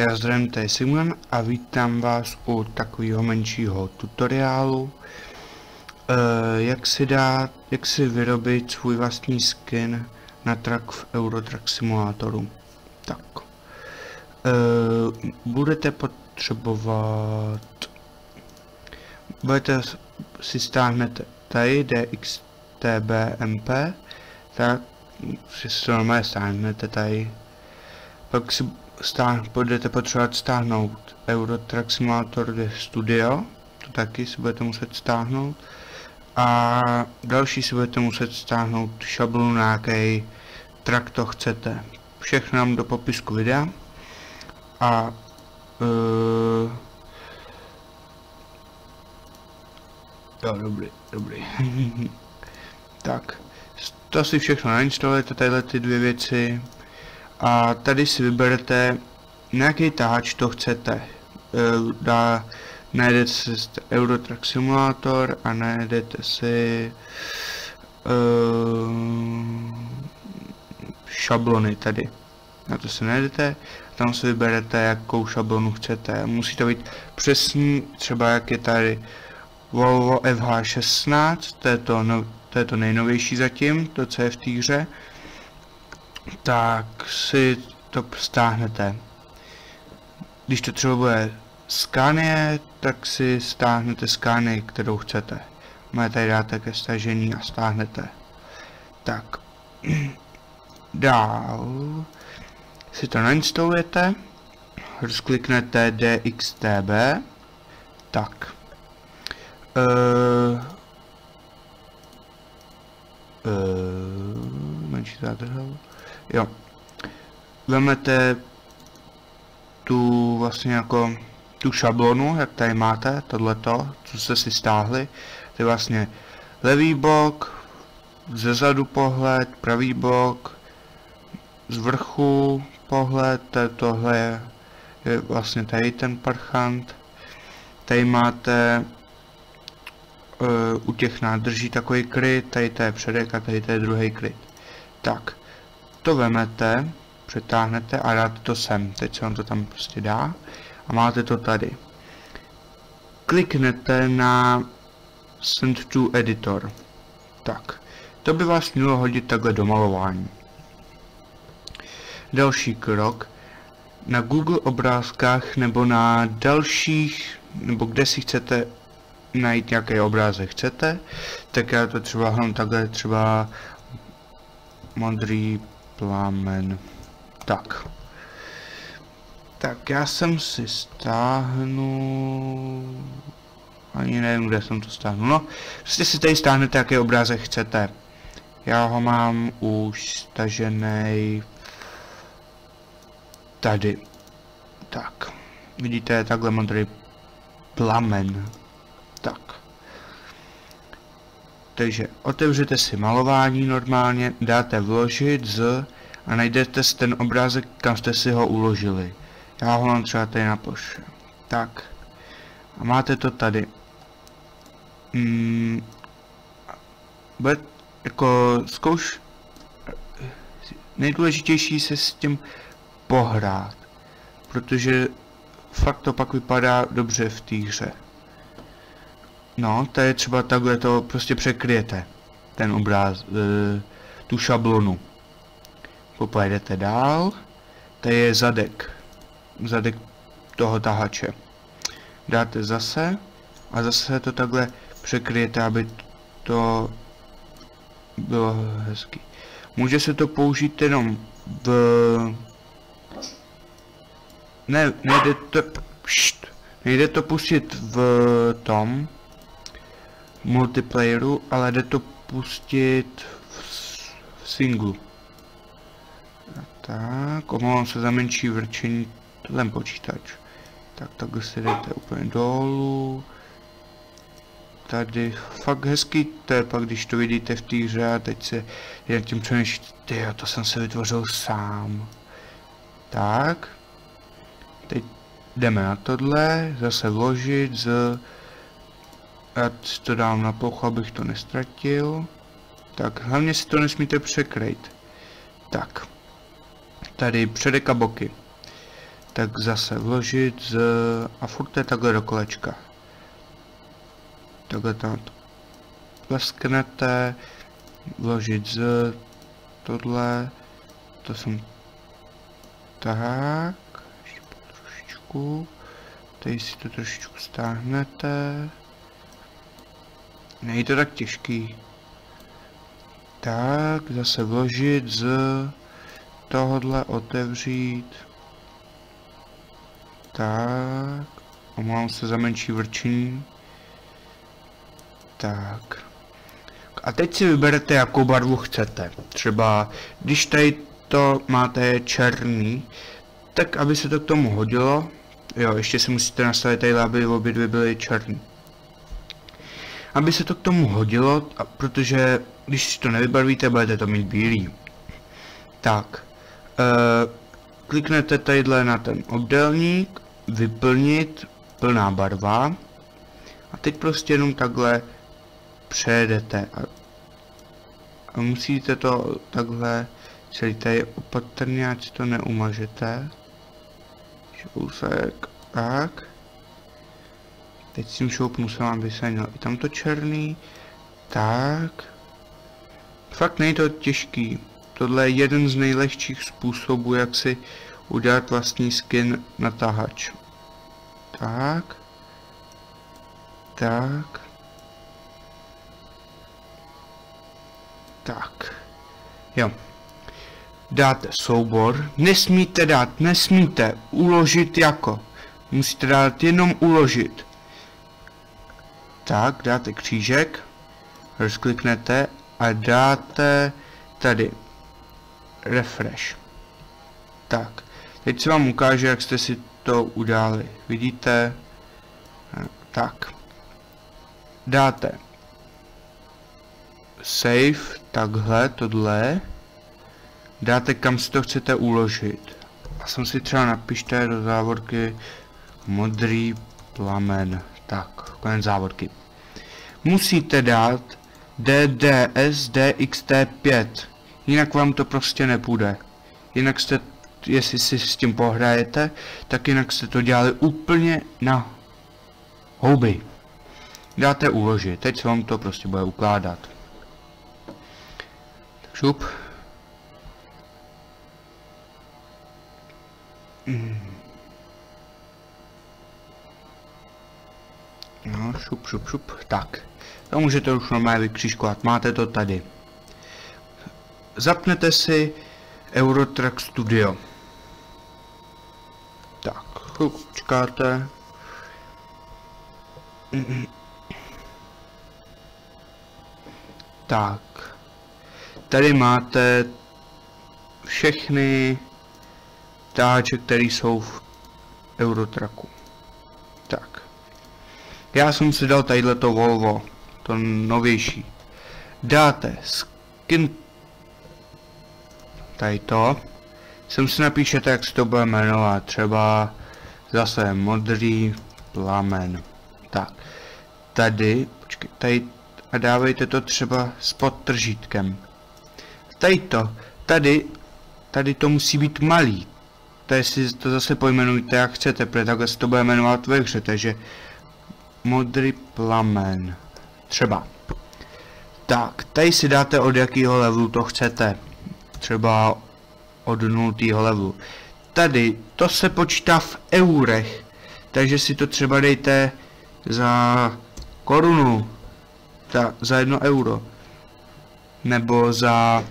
Já zdravím, tady Simon a vítám vás u takového menšího tutoriálu, e, jak si dát, jak si vyrobit svůj vlastní skin na track v Eurotrack simulátoru. Tak. E, budete potřebovat, budete si stáhnete tady DXTBMP, tak si to normálně stáhnete tady, pak si stáhn, budete potřebovat stáhnout Eurotrack Simulator 2 Studio, to taky si budete muset stáhnout. A další si budete muset stáhnout šablonu, na jaký track to chcete. Všechno nám do popisku videa. A uh, jo, dobrý, dobrý. tak, to si všechno nainstalujete, tadyhle ty dvě věci a tady si vyberete na jaký tahač to chcete. E, dá, najdete si Eurotrack Simulator a najdete si uh, šablony tady. Na to si najdete, tam si vyberete, jakou šablonu chcete. Musí to být přesný, třeba jak je tady Volvo FH16, to je to, no, to, je to nejnovější zatím, to co je v té hře tak si to stáhnete. Když to třeba bude Scania, tak si stáhnete Scania, kterou chcete. Máte tady dáte ke stažení a stáhnete. Tak. Dál si to nainstalujete, rozkliknete DXTB, tak. Uh, uh, menší zádržel. Jo. Vemete tu vlastně jako tu šablonu, jak tady máte, tohleto, co jste si stáhli. To je vlastně levý bok, ze zadu pohled, pravý bok, z vrchu pohled, tohle je, je vlastně tady ten parchant. Tady máte uh, u těch nádrží takový kryt, tady to je předek a tady to je druhý kryt. Tak, to vemete, přetáhnete a dáte to sem. Teď se vám to tam prostě dá a máte to tady. Kliknete na Send to Editor. Tak, to by vás mělo hodit takhle do malování. Další krok. Na Google obrázkách nebo na dalších, nebo kde si chcete najít nějaký obrázek chcete, tak já to třeba hledám takhle třeba modrý plamen. Tak. Tak já jsem si stáhnu... Ani nevím, kde jsem to stáhnu. No, prostě si tady stáhnete, jaký obrázek chcete. Já ho mám už stažený tady. Tak. Vidíte, takhle mám tady plamen. Tak. Takže otevřete si malování normálně, dáte vložit z a najdete ten obrázek, kam jste si ho uložili. Já ho mám třeba tady na ploše. Tak. A máte to tady. Hmm. Bude jako zkouš... Nejdůležitější se s tím pohrát. Protože fakt to pak vypadá dobře v té hře. No, tady třeba takhle to prostě překryjete. Ten obráz, e, tu šablonu. Popojedete dál. Tady je zadek. Zadek toho tahače. Dáte zase a zase to takhle překryjete, aby to bylo hezký. Může se to použít jenom v... Ne, nejde to... Pšt, nejde to pustit v tom multiplayeru, ale jde to pustit v, v singlu. Tak, omlouvám se za menší vrčení, ten počítač. Tak takhle si jdete úplně dolů. Tady fakt hezký je pak, když to vidíte v té hře a teď se jen tím přemýšlíte, ty to jsem se vytvořil sám. Tak. Teď jdeme na tohle, zase vložit z... Si to dám na plochu, abych to nestratil. Tak, hlavně si to nesmíte překrejt. Tak tady předek a boky. tak zase vložit z, a furt je takhle do kolečka. Takhle tam to plesknete, vložit z tohle, to jsem tak, ještě trošičku, tady si to trošičku stáhnete, není to tak těžký, tak, zase vložit z tohodle otevřít, tak, omlouvám se za menší vrčení, tak, a teď si vyberete, jakou barvu chcete. Třeba, když tady to máte černý, tak aby se to k tomu hodilo, jo, ještě si musíte nastavit tady, aby obě dvě byly černý. Aby se to k tomu hodilo, a protože když si to nevybarvíte, budete to mít bílý. Tak, e, kliknete tadyhle na ten obdelník, vyplnit, plná barva. A teď prostě jenom takhle přejedete a, a musíte to takhle celý tady opatrně, ať to neumažete. Šousek, tak. Teď s tím šoupnu se vám vysenil i tamto černý. Tak. Fakt není to těžký. Tohle je jeden z nejlehčích způsobů, jak si udělat vlastní skin na tahač. Tak. Tak. Tak. Jo. Dáte soubor. Nesmíte dát, nesmíte uložit jako. Musíte dát jenom uložit. Tak, dáte křížek. Rozkliknete a dáte tady refresh. Tak, teď se vám ukáže, jak jste si to udělali. Vidíte? Tak. Dáte save, takhle, tohle. Dáte, kam si to chcete uložit. A jsem si třeba napište do závorky modrý plamen. Tak, konec závorky. Musíte dát DDS DXT5. Jinak vám to prostě nepůjde. Jinak jste, jestli si s tím pohrajete, tak jinak jste to dělali úplně na houby. Dáte uložit, teď se vám to prostě bude ukládat. Šup. No, šup, šup, šup. Tak. To můžete už normálně vykřižkovat. Máte to tady. Zapnete si Eurotrack Studio. Tak, chvilku počkáte. Tak. Tady máte všechny táče, které jsou v Eurotraku. Já jsem si dal tadyhle to Volvo, to novější. Dáte skin tady to. Sem si napíšete, jak se to bude jmenovat. Třeba zase modrý plamen. Tak. Tady, počkej, tady a dávejte to třeba s podtržítkem. Tady to, tady, tady to musí být malý. Tady si to zase pojmenujte jak chcete, protože takhle se to bude jmenovat ve hře, takže modrý plamen. Třeba. Tak, tady si dáte od jakého levelu to chcete. Třeba od 0. levelu. Tady, to se počítá v eurech. Takže si to třeba dejte za korunu. Ta, za jedno euro. Nebo za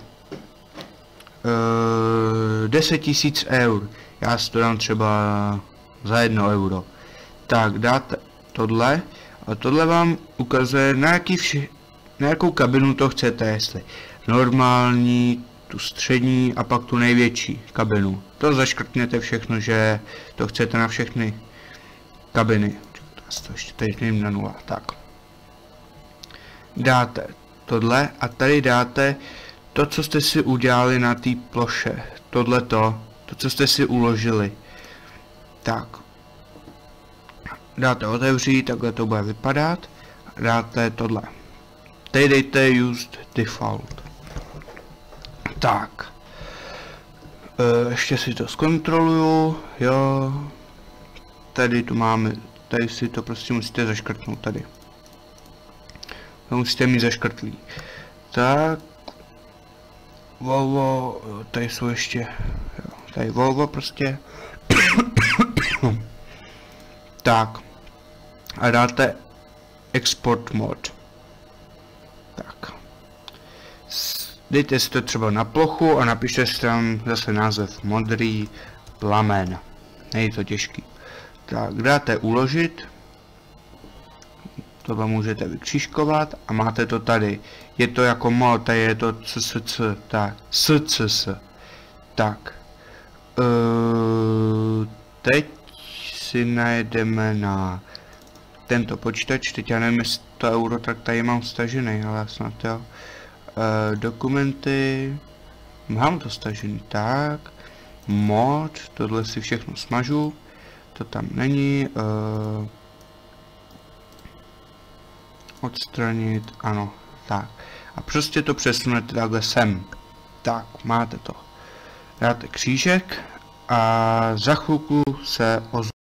uh, 10 tisíc eur. Já si to dám třeba za jedno euro. Tak dáte tohle a tohle vám ukazuje na, jaký vši, na jakou kabinu to chcete, jestli normální, tu střední a pak tu největší kabinu. To zaškrtněte všechno, že to chcete na všechny kabiny. To ještě tady na nula. Tak. Dáte tohle a tady dáte to, co jste si udělali na té ploše. Tohle to, to, co jste si uložili. Tak. Dáte otevřít, takhle to bude vypadat. Dáte tohle. Tady dejte used default. Tak. E, ještě si to zkontroluju, jo. Tady tu máme, tady si to prostě musíte zaškrtnout tady. To musíte mít zaškrtlý. Tak. Volvo, tady jsou ještě, jo, tady Volvo prostě. tak. A dáte export mod. Tak. Dejte si to třeba na plochu a napište si tam zase název modrý plamen. Není to těžký. Tak dáte uložit. Tohle můžete vykřižkovat a máte to tady. Je to jako mod, tady je to CCC, tak, SCS. Tak. Uh, teď si najedeme na tento počítač, teď já nevím, jestli to euro, tak tady mám stažený, ale snad jo. Uh, dokumenty, mám to stažený, tak. Mod, tohle si všechno smažu, to tam není. Uh, odstranit, ano, tak. A prostě to přesunete takhle sem. Tak, máte to. Dáte křížek a za chvilku se ozvu.